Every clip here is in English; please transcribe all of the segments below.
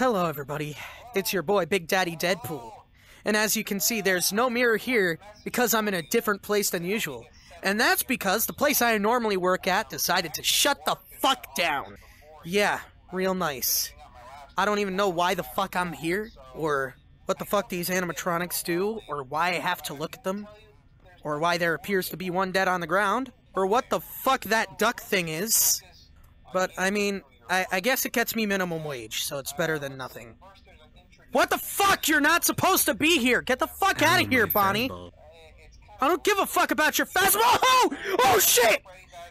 Hello, everybody. It's your boy, Big Daddy Deadpool. And as you can see, there's no mirror here because I'm in a different place than usual. And that's because the place I normally work at decided to shut the fuck down. Yeah, real nice. I don't even know why the fuck I'm here, or what the fuck these animatronics do, or why I have to look at them, or why there appears to be one dead on the ground, or what the fuck that duck thing is. But, I mean, I, I guess it gets me minimum wage, so it's better than nothing. What the fuck? You're not supposed to be here! Get the fuck out of here, Bonnie! I don't give a fuck about your festival! Oh! Oh shit!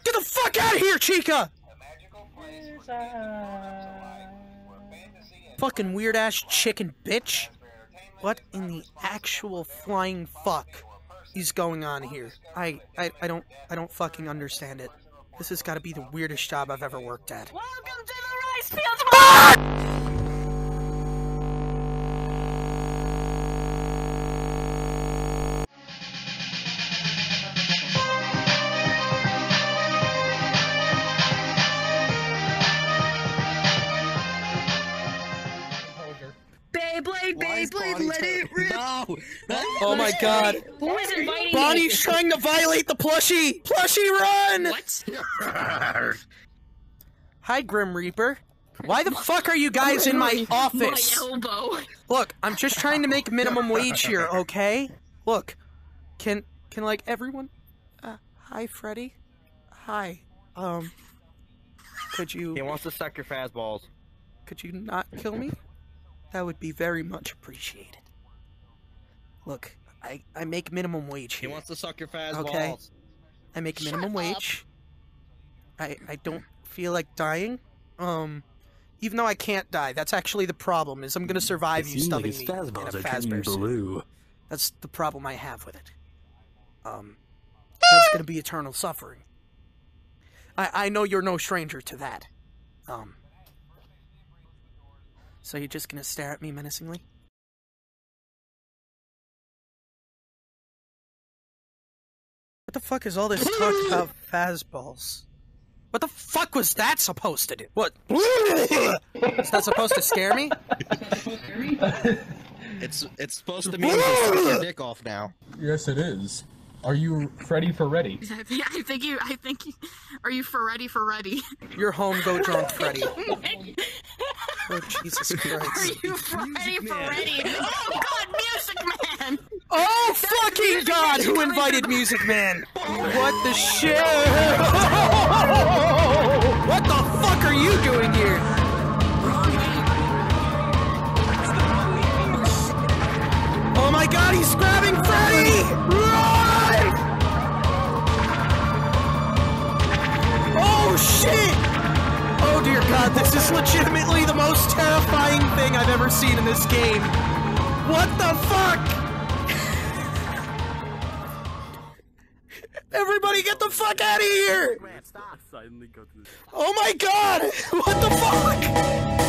Get the fuck out of here, Chica! Fucking weird ass chicken bitch. What in the actual flying fuck is going on here? I, I, I don't, I don't fucking understand it. This has got to be the weirdest job I've ever worked at. Welcome to the rice fields. Beyblade, Beyblade, let it rip. No! Oh my god. Who is inviting Bonnie's trying to violate the plushie! Plushie, run! What? Hi, Grim Reaper. Why the fuck are you guys in my office? My elbow. Look, I'm just trying to make minimum wage here, okay? Look, can can like everyone? Uh, hi, Freddy. Hi. Um, could you? He you wants to suck your fastballs. could you not kill me? That would be very much appreciated. Look, I I make minimum wage here. He wants to suck your fastballs. Okay. I make Shut minimum up. wage. I I don't feel like dying. Um, even though I can't die, that's actually the problem. Is I'm gonna survive you stuffing me in a Fazbear blue. That's the problem I have with it. Um, that's gonna be eternal suffering. I I know you're no stranger to that. Um, so you're just gonna stare at me menacingly? What the fuck is all this talk about fastballs? What the fuck was that supposed to do? What? is that supposed to scare me? It's it's supposed to mean you your dick off now. Yes, it is. Are you ready for ready? I think, I think you. I think. You, are you for ready? For ready? You're home, go drunk, Freddy. are Oh, Jesus Christ. Are you ready? For ready? Oh God, Music Man! Oh, fucking God! Who invited Music Man? What the shit? What the fuck are you doing here? Oh my God, he's grabbing Freddy! Run! Oh shit! Oh dear God, this is legitimately the most terrifying thing I've ever seen in this game. What the fuck? Everybody get the fuck out of here! Oh my god! What the fuck?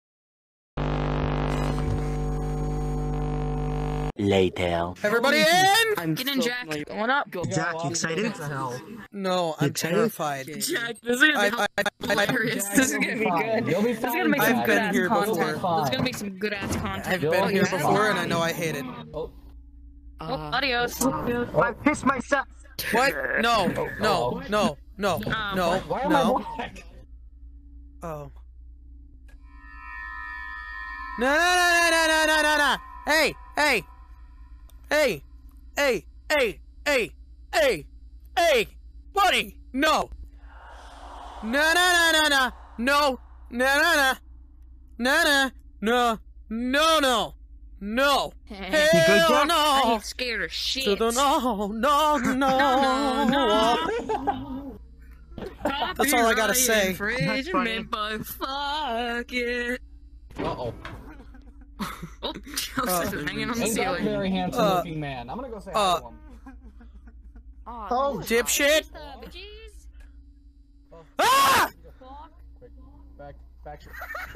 Later. everybody in Get in, Jack. Going up. Jack, you excited? no I'm terrified Jack, this is gonna I be I I I hilarious. This is gonna be good. You'll be This is gonna make some I've good been ass here content. before. This is gonna make some good ass content. I've been be here fine. before and I know I hate it Oh, adios. I pissed myself. what no no no no Um, no Why am I no black? Oh. No, no, no, no, no, no, no, no. Hey, hey. Hey. Hey, hey, hey, hey, hey. Buddy, no. No, no, no, no, no. No, no, no, no. No, no, no, no, no. No. Hell Jack? I ain't scared of shit. To the no, no, no. no, That's all I gotta say. That's funny. Fuck it. Uh-oh. Oh, Joseph is hanging on the Ain't that a ceiling. very handsome Uh, looking man? I'm gonna go say uh, hi to him. Oh, Dipshit. Ah! Quick, back, back.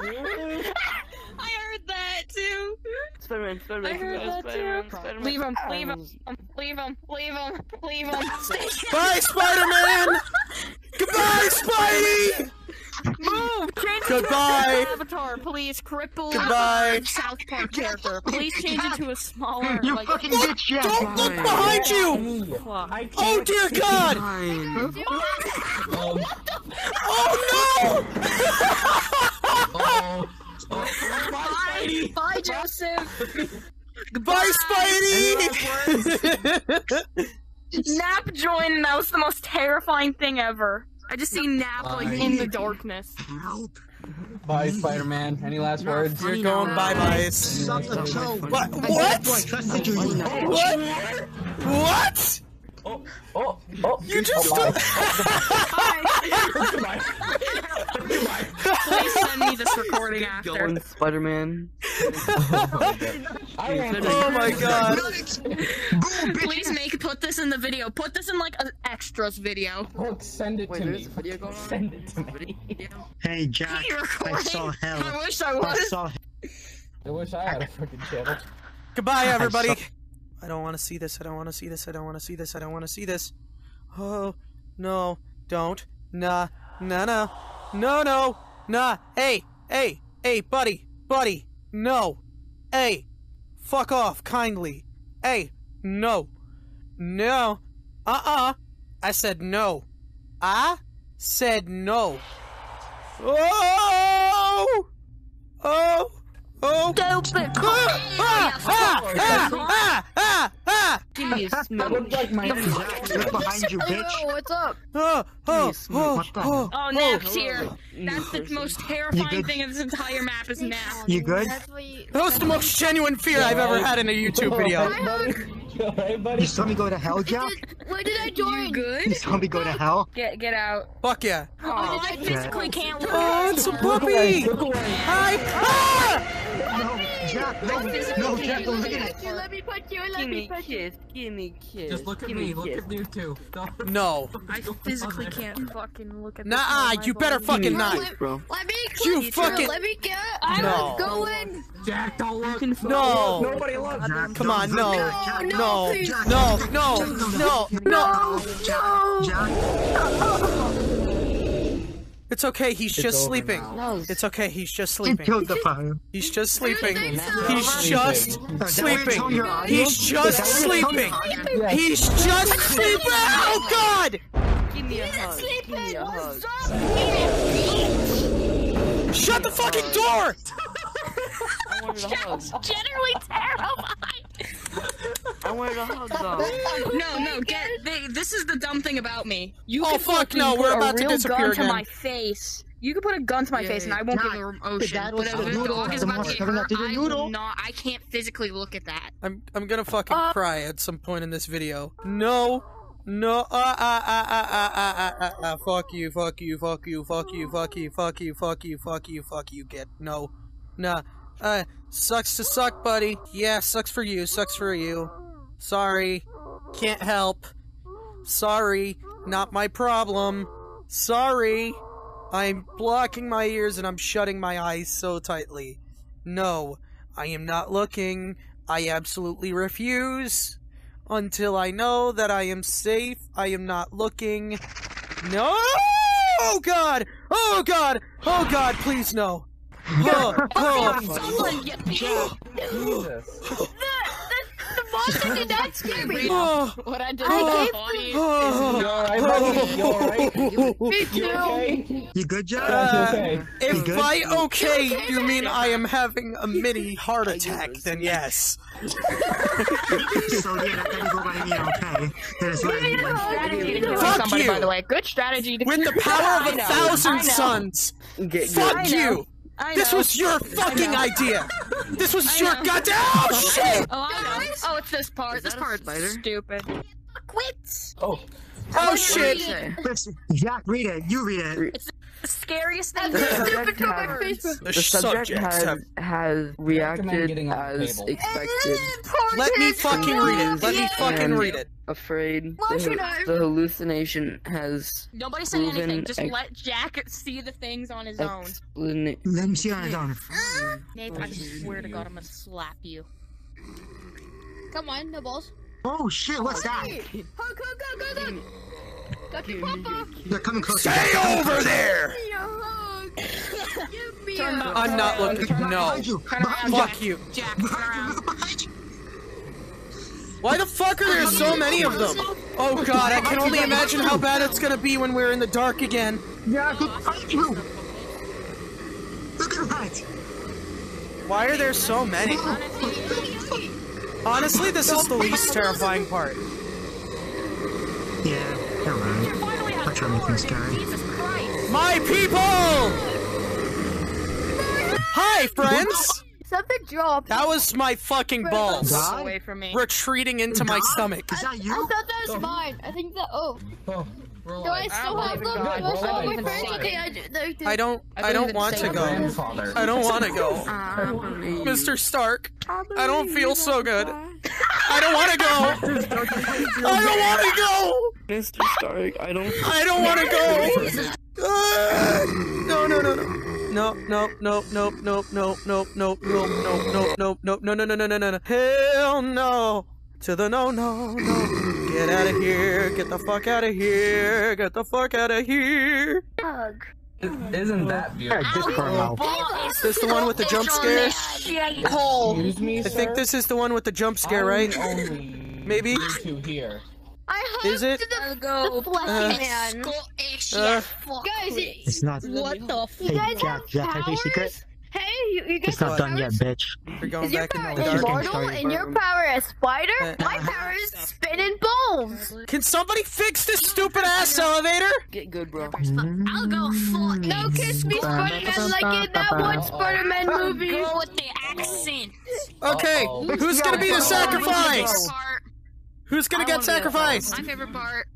I heard that too. Spider-Man, Spider-Man, I heard that Spider-Man, too. Spider-Man. Leave him, leave him, leave him, leave him, leave him. Bye, Spider-Man. Goodbye, Spidey. Move! Change it Goodbye. to a avatar, please. Crippled Goodbye. South Park character. Please change it to a smaller, You like. fucking bitch, Jack! Don't look behind you. I Oh dear God. Um, Oh no. Bye, bye, Joseph. Goodbye, Spidey. Nap joined, and that was the most terrifying thing ever. I just see Nap like in the darkness. Bye, Spider-Man. Any last words? You're going bye-bye. What? What? What? What? what? Oh, oh, oh. You just. Oh, this recording after. Going Spider-Man. I ran Oh my God. Please make put this in the video. Put this in like an extras video. Look, send it Wait, to me. video going on? Send it to me. Hey, Jack, You I saw hell. I wish I was. I was. saw I wish I had a fucking channel. Goodbye, everybody. saw- I don't want to see this. I don't want to see this. I don't want to see this. I don't want to see this. Oh no! Don't. Nah. Nah. Nah. No. No. Nah. Hey. Hey. Hey, buddy. Buddy. No. Hey. Fuck off, kindly. Hey. No. No. Uh-uh. I said no. I said no. Oh! Oh! Oh! Stupid. Ah! Ah! Ah! Ah! Ah! Ah! Give me a That smoke. looked like my Hey, Jack, look behind you, bitch! what's up? Oh! Oh! Oh! Oh! Oh, Nap's here. That's the most terrifying thing of this entire map is Nap. You good? That was the most genuine fear I've ever had in a YouTube video. Hey. You alright, buddy? You saw me go to hell, Jack? What did I join? You You saw me go to hell? Get get out. Fuck yeah. Oh, I physically can't look Oh, it's a this. puppy! Look away. Hi! Ah! No, Jack, no, no, Jack, don't look at it! Let me put you. Give me a kiss. Give me kiss. Just look at me. Look at you too. No. I physically can't fucking look at this. Nah, you better fucking not. Bro. Let me You fucking- Let me get. No. I'm going. Jack, don't look. No. Nobody look. Jack, Come don't on, look no. at it, Jack, No. Jack, No. No. No. No. Jack, Jack, It's okay. He's just sleeping. now. It's okay. He's just you sleeping. killed the fire. He's just sleeping. He's just Is that what you're sleeping. telling your audience? He's just that what you're telling sleeping. your audience? He's just sleeping. Oh God! Give me a hug. Give me a hug. Shut the fucking door! I wanted a hug. Generally terrified. I wanted a hug, though. No, no, get. They, this is the dumb thing about me. You Oh, fuck no, we're put about a to real disappear gun again. to my face. You could put a gun to my face and I won't Jack, give a the emotion. dad But was if a a noodle, dog is about to get hurt, I will not. I can't physically look at that. I'm I'm gonna fucking Uh, cry at some point in this video. No, no, ah ah ah ah ah ah ah ah ah. Fuck you, fuck you, fuck you, fuck you, fuck you, fuck you, fuck you, fuck you, fuck you. Get no, nah. Uh, sucks to suck, buddy. Yeah, sucks for you, sucks for you. Sorry, can't help. Sorry, not my problem. Sorry, I'm blocking my ears and I'm shutting my eyes so tightly. No, I am not looking. I absolutely refuse. Until I know that I am safe, I am not looking. No! Oh god! Oh god! Oh god, please no! Oh, oh. Someone get me. Jesus. The the monster did not scare me. What I did to my body Oh. You alright, buddy? You alright? Me You okay? You good, Jack? Jack, Uh, okay? If good? by okay you mean I am having a mini heart attack, then yes. so yeah, that doesn't go by me, okay? That is what I mean. strategy to kill Fuck somebody, you. by the way. Good strategy to With the power of I a know, thousand suns! Fuck I know. you! I This know. was your fucking idea. This was I your know. goddamn. Oh shit! Oh, I know. Oh, it's this part. This that a part's spider? stupid. Quit! Oh, Oh What shit! did? Listen, Jack, read it. You read it. It's the scariest thing. The subject Stupid has, Facebook. The the subject subjects has, have. has reacted getting on the as expected. Let me fucking read it. Let me fucking read it. Afraid. The, should ha- I? the hallucination has Nobody say anything. Just let Jack see the things on his own. Let me see on his own. Nate, I swear to God, I'm gonna slap you. Come on, no balls. Oh shit, what's that? Go, go, go, go, go! Got your papa! They're coming closer. Stay over there. Give me a hug! Give me Turn a back. I'm not looking. No. Behind you. Turn around, Behind you. Fuck you. Jack, turn Behind you. around. Behind you. Why the fuck are there so many of them? Oh god, I can only imagine how bad it's gonna be when we're in the dark again. Jack, behind you. Look at that. Why are there so many? Honestly, this is the least terrifying part. Yeah, you're right. Finally have But you're making sword. scary. My people! Hi, friends! Something dropped. That was my fucking balls God? Away from me. retreating into my stomach. Is that you? I thought that was oh. mine. I think that. Oh, oh, we're do I still have don't them? believe Do I my God. friends? Okay, I do. They do. I don't. I don't want to go. I don't want to go. Mr. Stark, I don't feel so good. I don't want to go. I don't want to go. Mr. Stark, I don't. I don't want to go. Ah! no, no, no, no. No, no, no, no, no, no, no, no, no, no, no, no, no, no, no, no, no, no, no, no. Hell no. To the no, no, no. Get out of here. Get the fuck out of here. Get the fuck out of here. Hug. Isn't that beautiful? This. Is this the one with the jump scare? Excuse me, I think this is the one with the jump scare, right? Maybe? here. I hugged Is it? the, go. the fluffy Uh, man. Uh, Guys, It's not. What the you Hey, guys Jack, have Jack, have powers? you secret? Hey, you, you guys It's not done yet, bitch. we're going Is your back in power the dark. immortal Sorry. and your power a spider? Uh, My power is spinning bones. Can somebody fix this stupid ass elevator? Get good, bro. I'll go full. No kiss me, Spider-Man, like in that one Spider-Man movie. Go with the accent. Okay, Uh-oh. who's gonna be the sacrifice? Who's gonna get wanna be the sacrificed? My favorite part.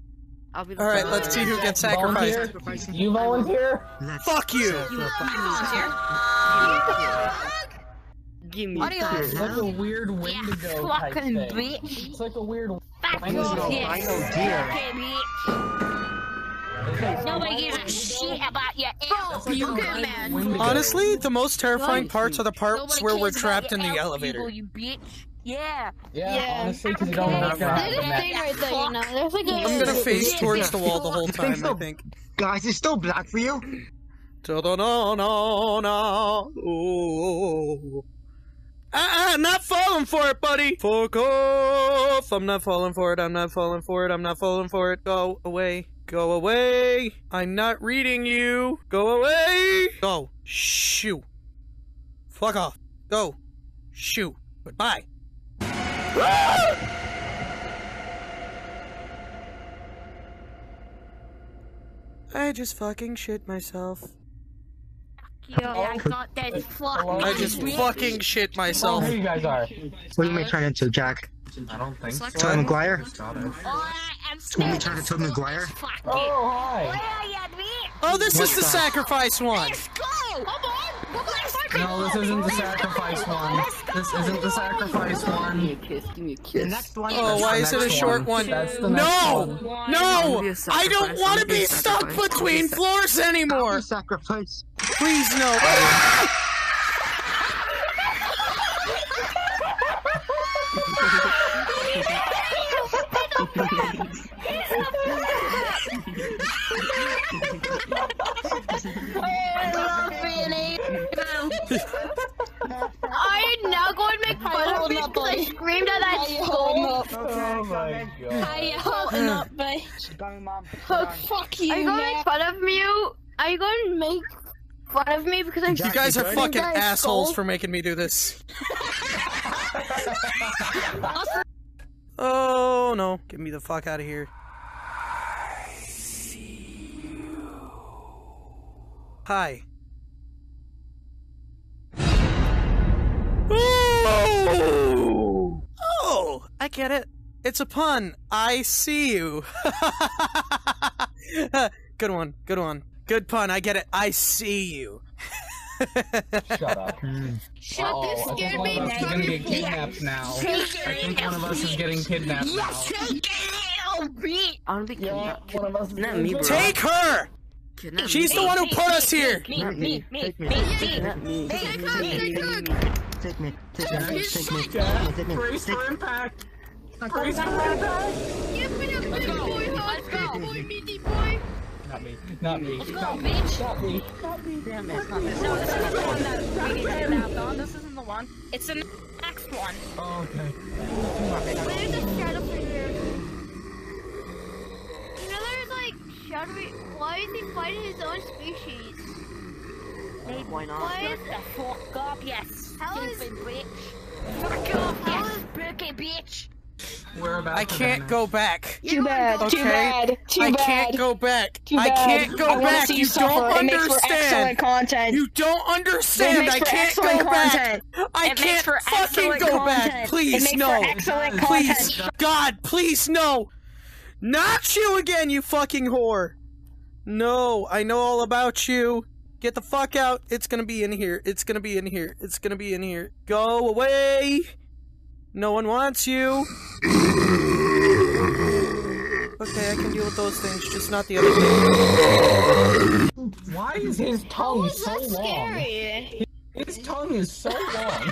I'll be the All right, first. let's see who gets sacrificed. Volunteer? You volunteer? Let's Fuck you! Volunteer. Give me What do. It's like a weird Wendigo type fucking thing. bitch. It's like a weird Fuck Wendigo. off, I know, dear. Okay, bitch. Nobody gives a shit about your ass. Okay, man. Honestly, the most terrifying parts are the parts Nobody where we're trapped in the elevator. people, you bitch. Yeah. Yeah, Yeah. honestly, because you don't know what's gonna There's happen a next. thing right there, you know. There's like a. I'm gonna face towards the wall the whole time, I think. Guys, it's still black for you? To the no, no, no. Ooh. Uh-uh, not falling for it, buddy. Fuck off. I'm not falling for it. I'm not falling for it. I'm not falling for it. Go away. Go away. I'm not reading you. Go away. Go. Shoo. Fuck off. Go. Shoo. Goodbye. I just fucking shit myself. Yo, I got that fuck. I just fucking shit Oh, myself. here you guys are. What do you mean turn into, Jack? I don't think so. Tobey Maguire? Oh, I'm you turn into Tobey Maguire? Oh, hi. Yeah, yeah, bitch. Oh, this is the that? sacrifice one. Let's go. Come on. Let's. No, this isn't the sacrifice one. This isn't the sacrifice Give me a one. kiss. Give me a The next one Oh, is why is it a short one? That's the next No! one. No! be a I don't want to be be stuck between floors anymore! sacrifice. Please no. I love being evil. I did not go and make fun of me because I screamed at that school. Oh my god. I holding up, bitch. Go, mom. Oh, fuck you. Are you gonna make fun of me? Are you gonna make fun of me because I. You guys are fucking assholes for making me do this. oh no! Get me the fuck out of here. Hi. Oh! Oh, I get it. It's a pun. I see you. good one. Good one. Good pun. I get it. I see you. Shut up. Shut Uh-oh, you I think scared one me. of us is gonna get kidnapped now. I think one of us is getting kidnapped now. I want to be Yeah, kidnapped. one of us is Not getting me, bro. Take her! Kidnap She's me. the one who put us here! Not me. Take me. Kidnap me. Take me. Take me. Take me. Take me. Jack, Take me. brace Take for impact. Brace for impact. Give me a big Not me. Not me. Let's go, Not me. bitch. Not me. Damn it, not this No, this isn't the one that we get kidnapped on. This isn't the one. It's the next one. Oh, okay. There's a shadow figure. You know there's like shadow. Why is he fighting his own species? Why not? Why is Shut the fuck up, yes. How is- Stupid bitch. Fuck off, How yes. is- Brookie bitch. We're about I to can't go back. Too bad. Okay. Too bad. Too I bad. can't go back. Too bad. I can't go I back. See You you suffer. don't It makes for excellent understand. content. You don't It understand. makes I can't excellent go back. I It can't for fucking excellent go back. Please, it makes no. for excellent Please, content. God, please, no. Not you again, you fucking whore. No, I know all about you. Get the fuck out. It's gonna be in here. It's gonna be in here. It's gonna be in here. Go away. No one wants you. Okay, I can deal with those things, just not the other things. Why is his tongue Who's so long? scary? His tongue is so long. I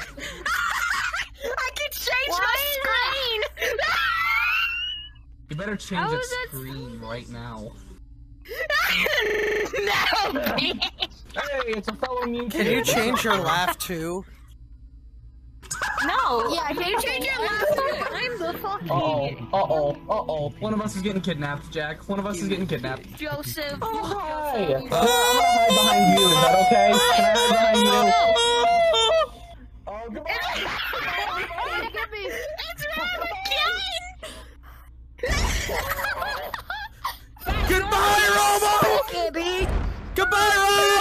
can change Why my screen. You better change How its is screen right now. no, bitch. Hey, it's a fellow mutant. Can you change your laugh too? No. Yeah, can you change your last I'm the fucking. Uh oh, uh oh, uh oh. One of us is getting kidnapped, Jack. One of us is getting kidnapped. Joseph. Oh, hi! Uh, I'm gonna hide behind you, is that okay? Can I hide behind you? Oh, goodbye! Get. It's Rob Goodbye, Robo! Goodbye,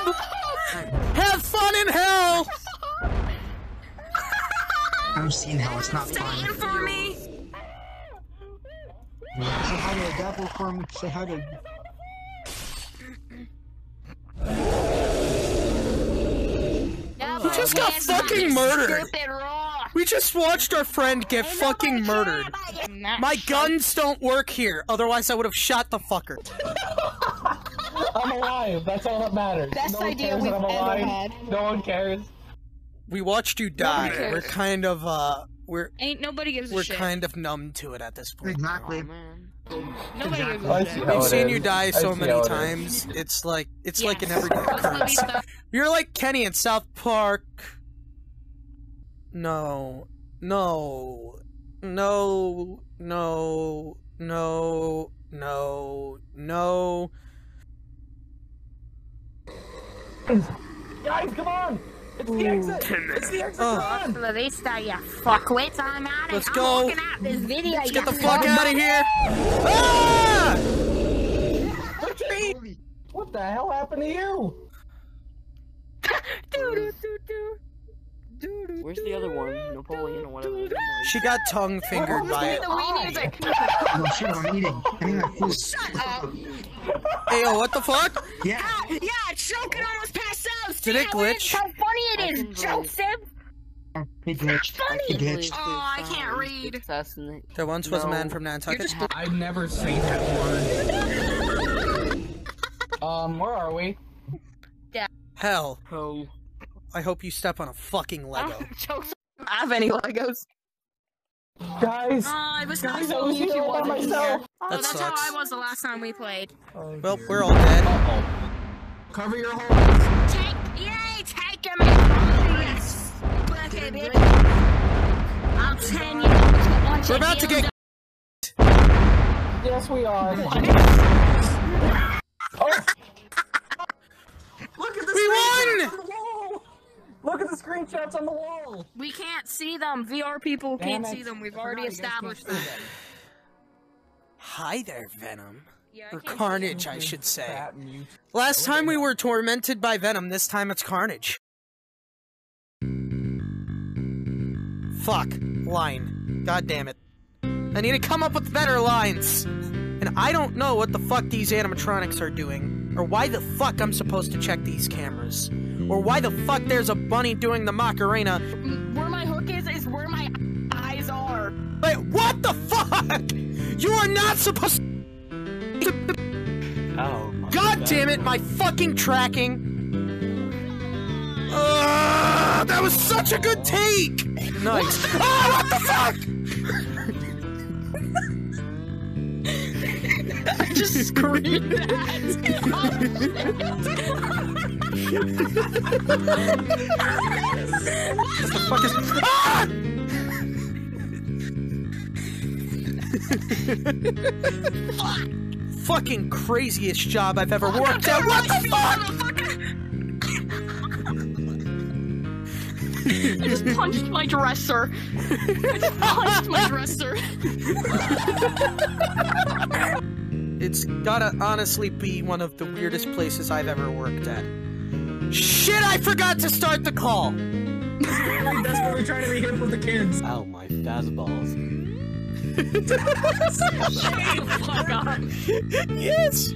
Rob! Have fun in hell! I've seen how it's not Stay fun. for me. Say hi to the devil for me. Say hi to. We just got fucking murdered. We just watched our friend get fucking murdered. My guns don't work here, otherwise I would have shot the fucker. I'm alive, that's all that matters. Best no idea we've ever alive. had. No one cares. We watched you die. cares. We're kind of uh we're Ain't nobody gives a we're shit. kind of numb to it at this point. Exactly. man. Nobody gives I a see shit. how We've it seen is. you die I so see many how it is. times. It's like it's like an Yes. everyday Let's leave occurrence. stuff. You're like Kenny in South Park. No. No. No. No. No. No. No. Guys, come on! It's the exit! It's the exit! Oh. Come on! La vista, you fuckwits. I'm out of Let's I'm go. looking at this video. Let's get the fuck fuck- out of here. Ah! Retreat! What the hell happened to you? Where's the other one? Napoleon or whatever. his name was. She got tongue fingered by it. The Wii music. No shit, I'm eating. I'm eating my food. Ayo, what the fuck? Yeah. Yeah, choking almost passed out. Did it glitch? How funny it I is, Joseph. He glitched. He glitched. Oh, I can't read. Assassinate. There once was a man from Nantucket. just I've never seen that word. um, where are we? Hell, Ho. I hope you step on a fucking Lego. Joseph. I have any Legos. Guys! Oh, I was not Guys, I so was here all by myself! Oh, That that's sucks. how I was the last time we played. Well, we're all dead. Uh-oh. Cover your holes! Okay. I'll tell you. We're about to get. Yes, we are. oh! Look at the We screenshots won! on the wall! Look at the screenshots on the wall! We can't see them. VR people can't Damn see them. We've already forgot you guys can't established that. them. Hi there, Venom. Yeah, Or Carnage, I should say. Last oh, time we were tormented by Venom, this time it's Carnage. Fuck. Line. God damn it. I need to come up with better lines. And I don't know what the fuck these animatronics are doing, or why the fuck I'm supposed to check these cameras, or why the fuck there's a bunny doing the Macarena. Where my hook is, is where my eyes are. Wait, what the fuck? You are not supposed to. Oh. my God damn it, my fucking tracking! Ah, that was such a good take! Nice. Ah, what the fuck? I just screamed What the fuck is. Ah! Fucking craziest job I've ever worked at. What the fuck? I just punched my dresser. I just punched my dresser. It's gotta honestly be one of the weirdest places I've ever worked at. Shit, I forgot to start the call! That's what we're trying to be hip with the kids. Ow, my fastballs. Fuck off. Yes!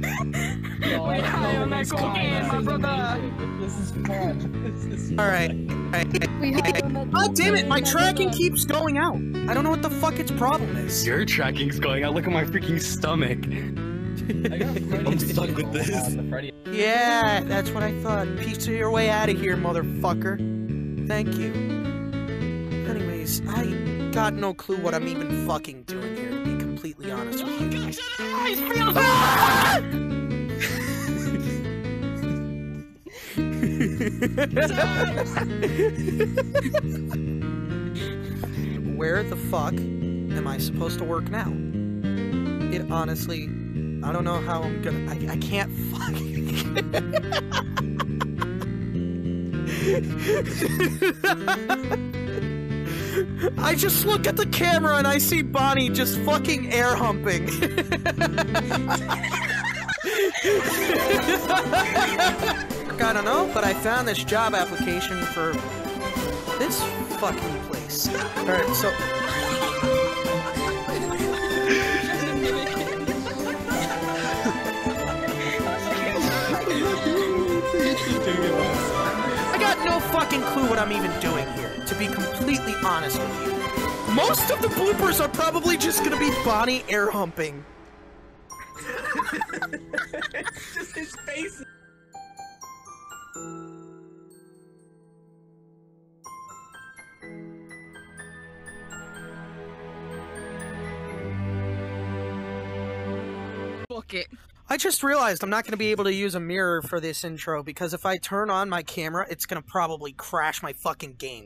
Wait, I am not cocaine, my brother. This is fun. This is Alright. God damn it, my tracking keeps going out. I don't know what the fuck its problem is. Your tracking's going out. Look at my freaking stomach. I got Freddy I'm stuck with this. Yeah, that's what I thought. Piece of your way out of here, motherfucker. Thank you. Anyways, I got no clue what I'm even fucking doing here, to be completely honest with you. Where the fuck am I supposed to work now? It honestly, I don't know how I'm gonna. I, I can't fucking. I just look at the camera and I see Bonnie just fucking air humping. I don't know, but I found this job application for this fucking place. Alright, so. I got no fucking clue what I'm even doing here, to be completely honest with you. Most of the bloopers are probably just gonna be Bonnie air humping. Just his face. I just realized I'm not going to be able to use a mirror for this intro because if I turn on my camera, it's going to probably crash my fucking game.